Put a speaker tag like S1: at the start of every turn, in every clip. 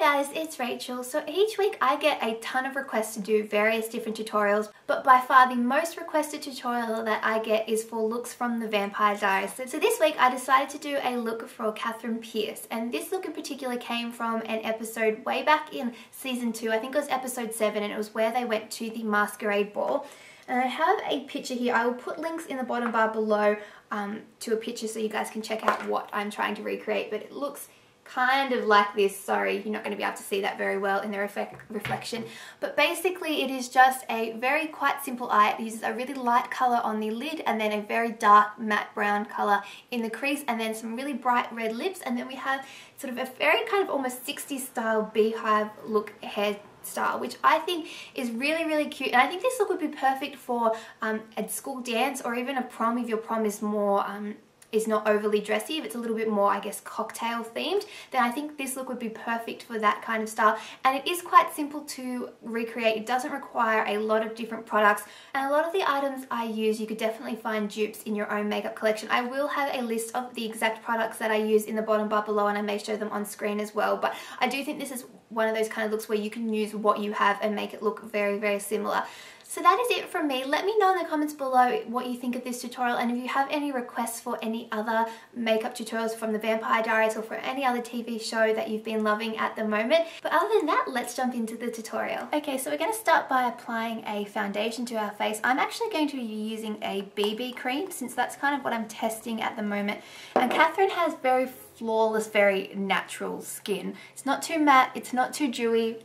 S1: guys, it's Rachael. So each week I get a ton of requests to do various different tutorials, but by far the most requested tutorial that I get is for looks from the Vampire Diaries. So, this week I decided to do a look for Katherine Pierce, and this look in particular came from an episode way back in season 2, I think it was episode 7, and it was where they went to the Masquerade Ball. And I have a picture here. I will put links in the bottom bar below um, to a picture so you guys can check out what I'm trying to recreate, but it looks kind of like this. Sorry, you're not going to be able to see that very well in the reflection. But basically it is just a very quite simple eye. It uses a really light colour on the lid and then a very dark matte brown colour in the crease and then some really bright red lips and then we have sort of a very kind of almost 60s style beehive look hair style which I think is really really cute and I think this look would be perfect for um, a school dance or even a prom if your prom is more um, is not overly dressy, if it's a little bit more, I guess, cocktail themed, then I think this look would be perfect for that kind of style. And it is quite simple to recreate. It doesn't require a lot of different products. And a lot of the items I use, you could definitely find dupes in your own makeup collection. I will have a list of the exact products that I use in the bottom bar below and I may show them on screen as well. But I do think this is one of those kind of looks where you can use what you have and make it look very, very similar. So that is it from me. Let me know in the comments below what you think of this tutorial and if you have any requests for any other makeup tutorials from the Vampire Diaries or for any other TV show that you've been loving at the moment. But other than that, let's jump into the tutorial. Okay, so we're going to start by applying a foundation to our face. I'm actually going to be using a BB cream since that's kind of what I'm testing at the moment. And Katherine has very flawless, very natural skin. It's not too matte, it's not too dewy,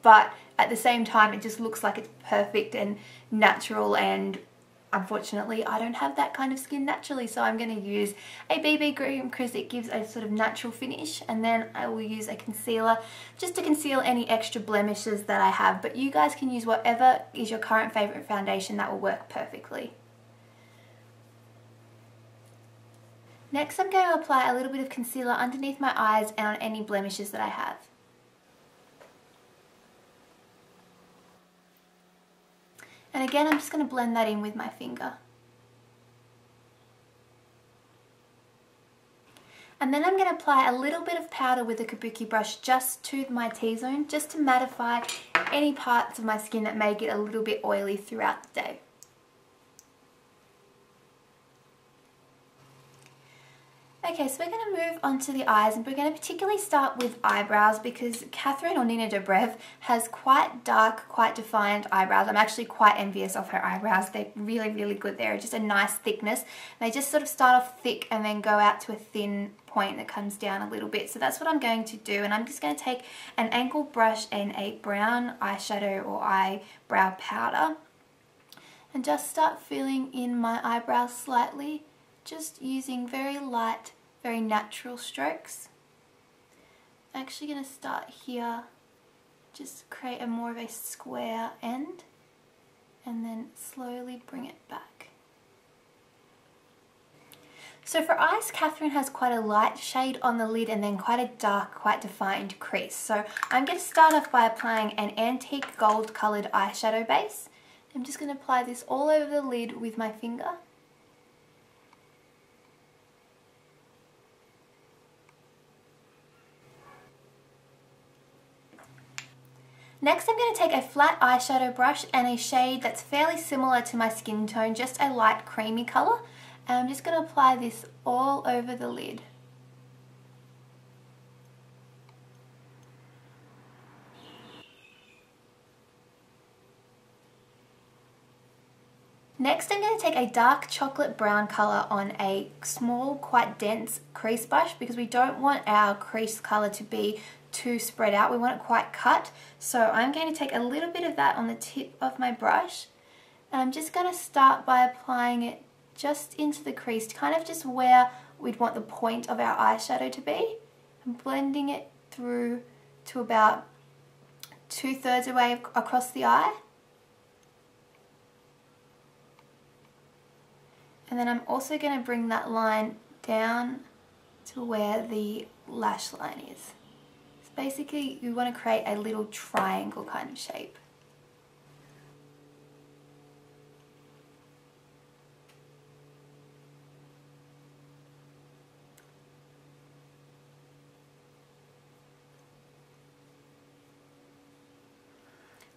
S1: but at the same time it just looks like it's perfect and natural and unfortunately I don't have that kind of skin naturally so I'm going to use a BB cream because it gives a sort of natural finish and then I will use a concealer just to conceal any extra blemishes that I have but you guys can use whatever is your current favourite foundation that will work perfectly. Next I'm going to apply a little bit of concealer underneath my eyes and on any blemishes that I have. And again, I'm just going to blend that in with my finger. And then I'm going to apply a little bit of powder with a kabuki brush just to my T-zone, just to mattify any parts of my skin that may get a little bit oily throughout the day. Okay, so we're going to move on to the eyes and we're going to particularly start with eyebrows because Katherine or Nina Dobrev has quite dark, quite defined eyebrows. I'm actually quite envious of her eyebrows. They're really, really good. They're just a nice thickness. They just sort of start off thick and then go out to a thin point that comes down a little bit. So that's what I'm going to do and I'm just going to take an angle brush and a brown eyeshadow or eyebrow powder and just start filling in my eyebrows slightly just using very light, very natural strokes. I'm actually going to start here, just create a more of a square end and then slowly bring it back. So for eyes, Katherine has quite a light shade on the lid and then quite a dark, quite defined crease. So I'm going to start off by applying an antique gold coloured eyeshadow base. I'm just going to apply this all over the lid with my finger. Next I'm going to take a flat eyeshadow brush and a shade that's fairly similar to my skin tone, just a light creamy colour. And I'm just going to apply this all over the lid. Next I'm going to take a dark chocolate brown colour on a small, quite dense crease brush because we don't want our crease colour to be too spread out. We want it quite cut. So I'm going to take a little bit of that on the tip of my brush and I'm just going to start by applying it just into the crease, kind of just where we'd want the point of our eyeshadow to be. and blending it through to about two thirds away across the eye. And then I'm also going to bring that line down to where the lash line is basically you want to create a little triangle kind of shape.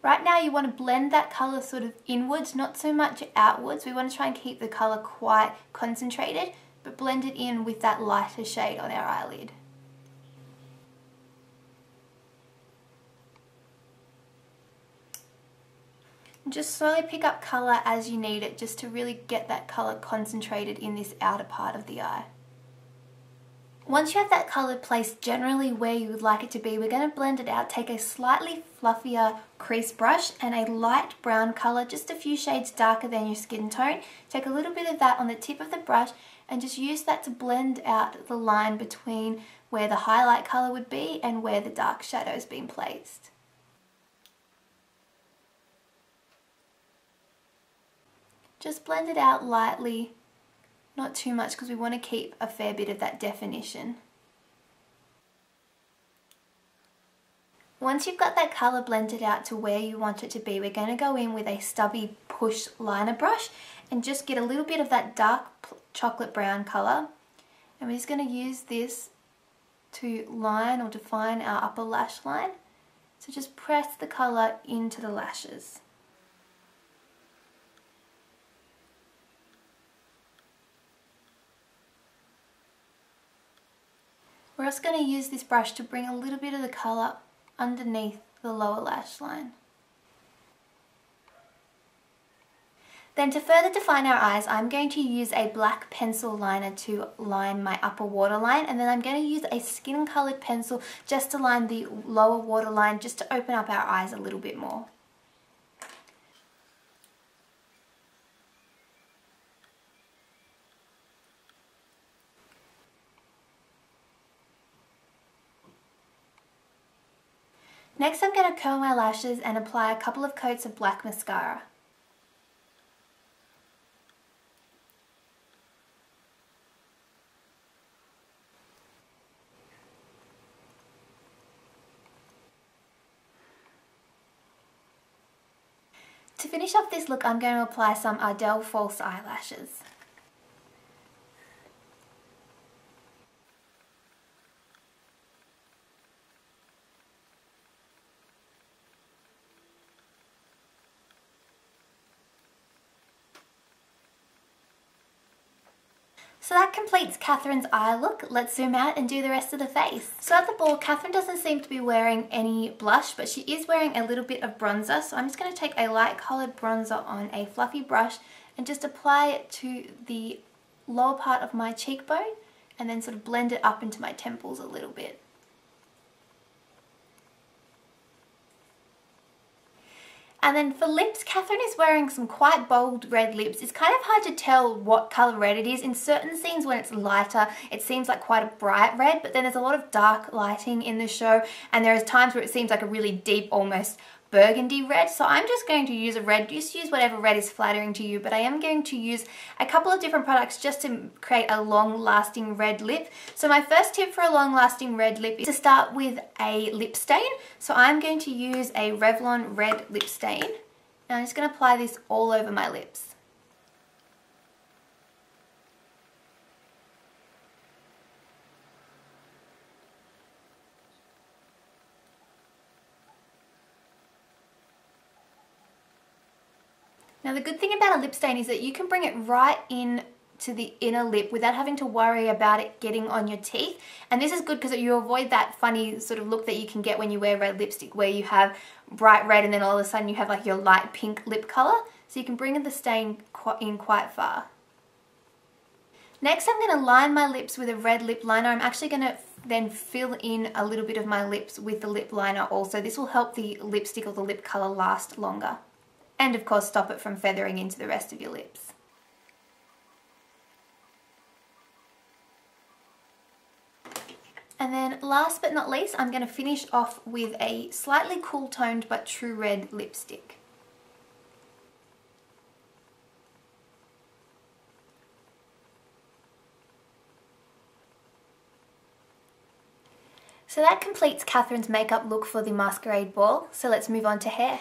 S1: Right now you want to blend that colour sort of inwards, not so much outwards. We want to try and keep the colour quite concentrated, but blend it in with that lighter shade on our eyelid. Just slowly pick up colour as you need it just to really get that colour concentrated in this outer part of the eye. Once you have that colour placed generally where you would like it to be, we're going to blend it out. Take a slightly fluffier crease brush and a light brown colour, just a few shades darker than your skin tone. Take a little bit of that on the tip of the brush and just use that to blend out the line between where the highlight colour would be and where the dark shadow has been placed. Just blend it out lightly not too much because we want to keep a fair bit of that definition. Once you've got that colour blended out to where you want it to be, we're going to go in with a stubby push liner brush and just get a little bit of that dark chocolate brown colour. And we're just going to use this to line or define our upper lash line. So just press the colour into the lashes. We're also going to use this brush to bring a little bit of the colour underneath the lower lash line. Then to further define our eyes, I'm going to use a black pencil liner to line my upper waterline and then I'm going to use a skin coloured pencil just to line the lower waterline just to open up our eyes a little bit more. Next I'm going to curl my lashes and apply a couple of coats of black mascara. To finish off this look I'm going to apply some Ardell false eyelashes. So that completes Katherine's eye look. Let's zoom out and do the rest of the face. So at the ball, Katherine doesn't seem to be wearing any blush, but she is wearing a little bit of bronzer. So I'm just going to take a light coloured bronzer on a fluffy brush and just apply it to the lower part of my cheekbone and then sort of blend it up into my temples a little bit. And then for lips, Katherine is wearing some quite bold red lips. It's kind of hard to tell what colour red it is. In certain scenes when it's lighter, it seems like quite a bright red, but then there's a lot of dark lighting in the show, and there are times where it seems like a really deep, almost burgundy red. So I'm just going to use a red. Just use whatever red is flattering to you, but I am going to use a couple of different products just to create a long lasting red lip. So my first tip for a long lasting red lip is to start with a lip stain. So I'm going to use a Revlon red lip stain. And I'm just going to apply this all over my lips. Now the good thing about a lip stain is that you can bring it right in to the inner lip without having to worry about it getting on your teeth. And this is good because you avoid that funny sort of look that you can get when you wear red lipstick where you have bright red and then all of a sudden you have like your light pink lip color. So you can bring the stain in quite far. Next I'm going to line my lips with a red lip liner. I'm actually going to then fill in a little bit of my lips with the lip liner also. This will help the lipstick or the lip color last longer and of course stop it from feathering into the rest of your lips. And then last but not least, I'm going to finish off with a slightly cool toned but true red lipstick. So that completes Katherine's makeup look for the masquerade ball. So let's move on to hair.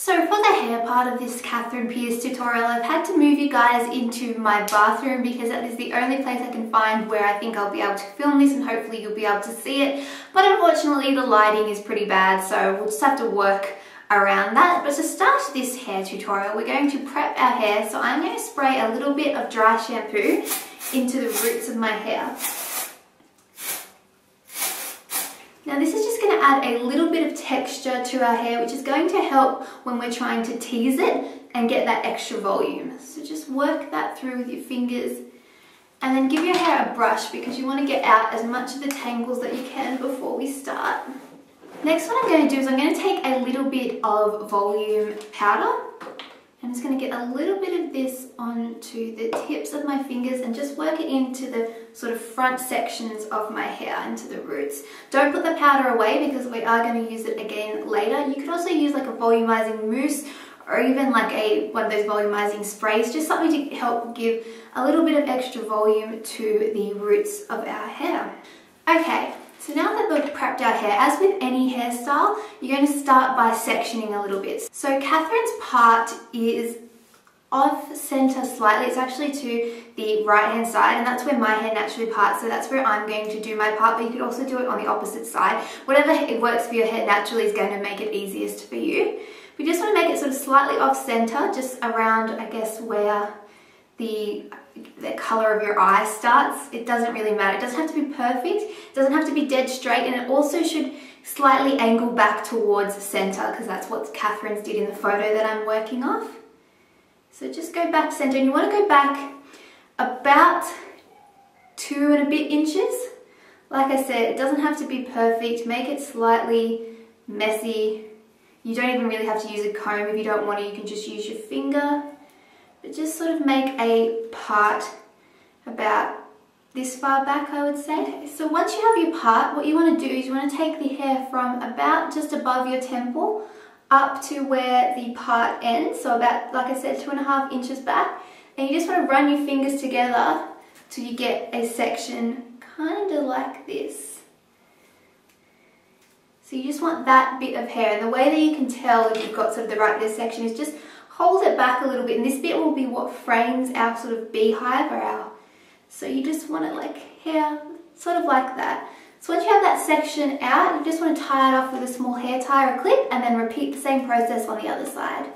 S1: So for the hair part of this Katherine Pierce tutorial, I've had to move you guys into my bathroom because that is the only place I can find where I think I'll be able to film this and hopefully you'll be able to see it. But unfortunately the lighting is pretty bad so we'll just have to work around that. But to start this hair tutorial, we're going to prep our hair. So I'm going to spray a little bit of dry shampoo into the roots of my hair. Now this is just add a little bit of texture to our hair, which is going to help when we're trying to tease it and get that extra volume. So just work that through with your fingers and then give your hair a brush because you want to get out as much of the tangles that you can before we start. Next what I'm going to do is I'm going to take a little bit of volume powder. I'm just going to get a little bit of this onto the tips of my fingers and just work it into the sort of front sections of my hair, into the roots. Don't put the powder away because we are going to use it again later. You could also use like a volumizing mousse or even like a one of those volumizing sprays, just something to help give a little bit of extra volume to the roots of our hair. Okay, so now that we've prepped our hair, as with any hairstyle, you're going to start by sectioning a little bit. So Katherine's part is off center slightly. It's actually to the right hand side and that's where my hair naturally parts. So that's where I'm going to do my part, but you could also do it on the opposite side. Whatever works for your hair naturally is going to make it easiest for you. We just want to make it sort of slightly off center, just around, I guess, where the the color of your eye starts. It doesn't really matter. It doesn't have to be perfect. It doesn't have to be dead straight and it also should slightly angle back towards the center because that's what Katherine's did in the photo that I'm working off. So just go back center and you want to go back about two and a bit inches. Like I said, it doesn't have to be perfect. Make it slightly messy. You don't even really have to use a comb if you don't want to. You can just use your finger but just sort of make a part about this far back I would say. So once you have your part, what you want to do is you want to take the hair from about just above your temple up to where the part ends, so about, like I said, two and a half inches back. And you just want to run your fingers together till you get a section kind of like this. So you just want that bit of hair. And the way that you can tell if you've got sort of the right of section is just hold it back a little bit and this bit will be what frames our sort of beehive or our so you just want it like here sort of like that. So once you have that section out you just want to tie it off with a small hair tie or clip and then repeat the same process on the other side.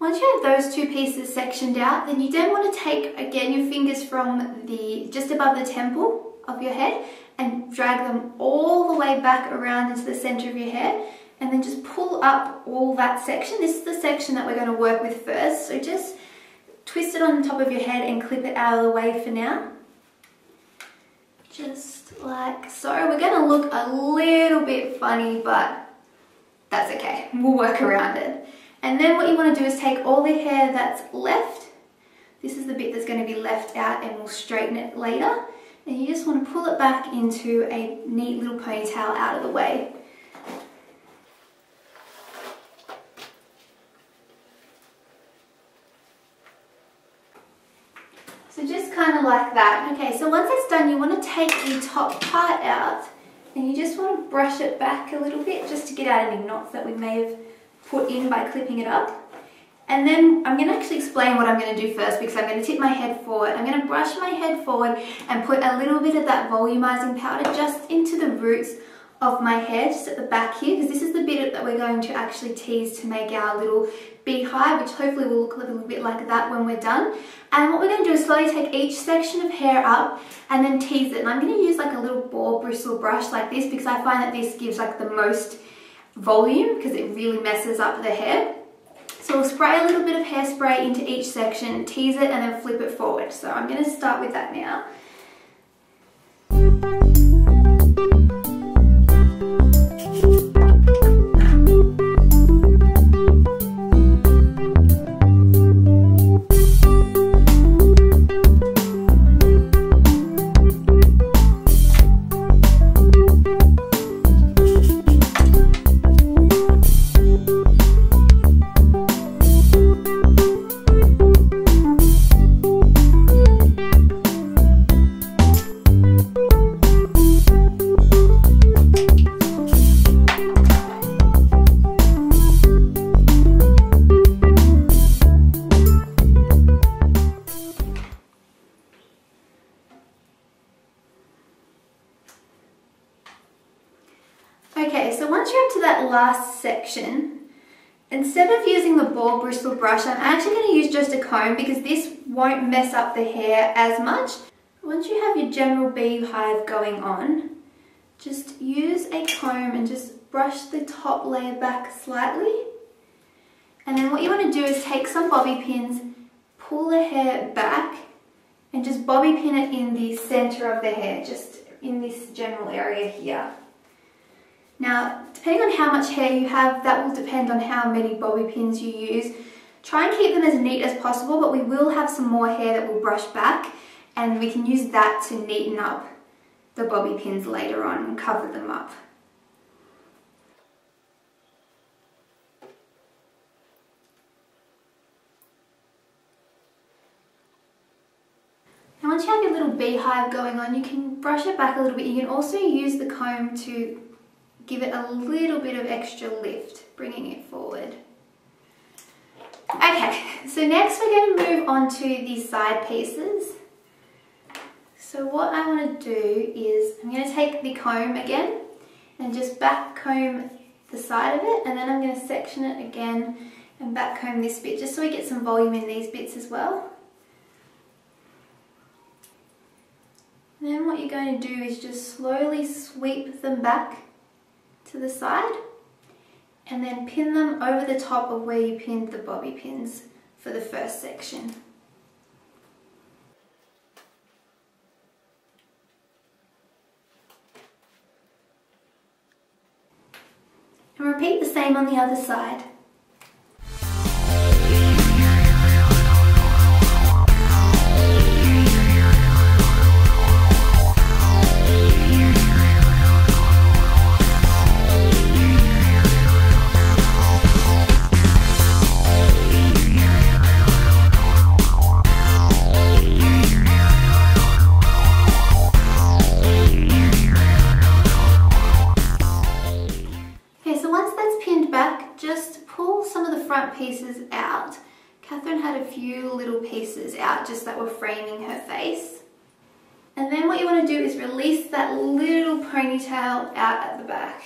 S1: Once you have those two pieces sectioned out then you then want to take again your fingers from the just above the temple of your head and drag them all the way back around into the center of your hair and then just pull up all that section. This is the section that we're going to work with first. So just twist it on the top of your head and clip it out of the way for now. Just like so. We're going to look a little bit funny, but that's okay. We'll work around it. And then what you want to do is take all the hair that's left. This is the bit that's going to be left out and we'll straighten it later. And you just want to pull it back into a neat little ponytail out of the way. So just kind of like that. Okay, so once it's done, you want to take the top part out and you just want to brush it back a little bit just to get out any knots that we may have put in by clipping it up. And then I'm going to actually explain what I'm going to do first because I'm going to tip my head forward. I'm going to brush my head forward and put a little bit of that volumizing powder just into the roots of my hair, just at the back here, because this is the bit that we're going to actually tease to make our little beehive, which hopefully will look a little bit like that when we're done. And what we're going to do is slowly take each section of hair up and then tease it. And I'm going to use like a little boar bristle brush like this because I find that this gives like the most volume because it really messes up the hair. So we'll spray a little bit of hairspray into each section, tease it and then flip it forward. So I'm going to start with that now. Bristle brush, I'm actually going to use just a comb because this won't mess up the hair as much. Once you have your general beehive going on, just use a comb and just brush the top layer back slightly. And then what you want to do is take some bobby pins, pull the hair back, and just bobby pin it in the center of the hair, just in this general area here. Now, depending on how much hair you have, that will depend on how many bobby pins you use. Try and keep them as neat as possible, but we will have some more hair that will brush back, and we can use that to neaten up the bobby pins later on and cover them up. Now once you have your little beehive going on, you can brush it back a little bit. You can also use the comb to give it a little bit of extra lift, bringing it forward. Okay, so next we're going to move on to the side pieces. So what I want to do is I'm going to take the comb again and just back comb the side of it and then I'm going to section it again and back comb this bit just so we get some volume in these bits as well. Then what you're going to do is just slowly sweep them back to the side and then pin them over the top of where you pinned the bobby pins for the first section. And repeat the same on the other side. Back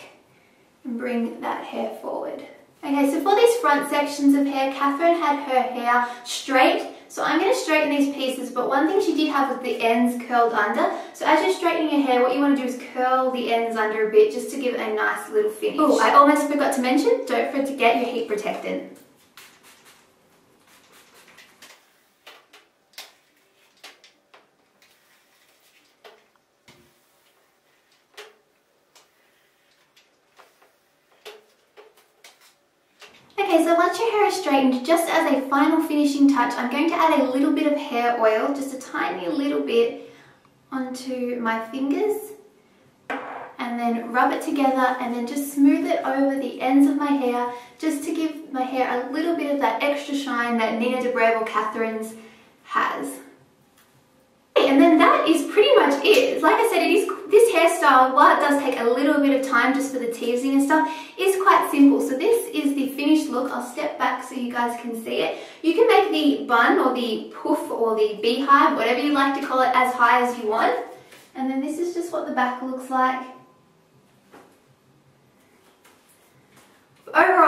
S1: and bring that hair forward. Okay, so for these front sections of hair, Katherine had her hair straight. So I'm going to straighten these pieces, but one thing she did have was the ends curled under. So as you're straightening your hair, what you want to do is curl the ends under a bit just to give it a nice little finish. Oh, I almost forgot to mention, don't forget to get your heat protectant. Okay, so once straightened, just as a final finishing touch, I'm going to add a little bit of hair oil, just a tiny little bit, onto my fingers. And then rub it together and then just smooth it over the ends of my hair, just to give my hair a little bit of that extra shine that Nina Dobrev or Katherine's has. And then that is pretty much it. Like I said, it is this hairstyle, while it does take a little bit of time just for the teasing and stuff, is quite simple. So this is the finished look. I'll step back so you guys can see it. You can make the bun or the poof or the beehive, whatever you like to call it, as high as you want. And then this is just what the back looks like.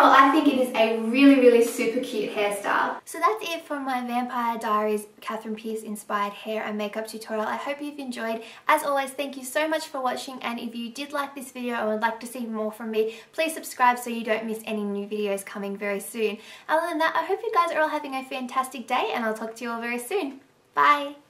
S1: Overall, I think it is a really, really super cute hairstyle. So that's it for my Vampire Diaries Katherine Pierce inspired hair and makeup tutorial. I hope you've enjoyed. As always, thank you so much for watching and if you did like this video and would like to see more from me, please subscribe so you don't miss any new videos coming very soon. Other than that, I hope you guys are all having a fantastic day and I'll talk to you all very soon. Bye!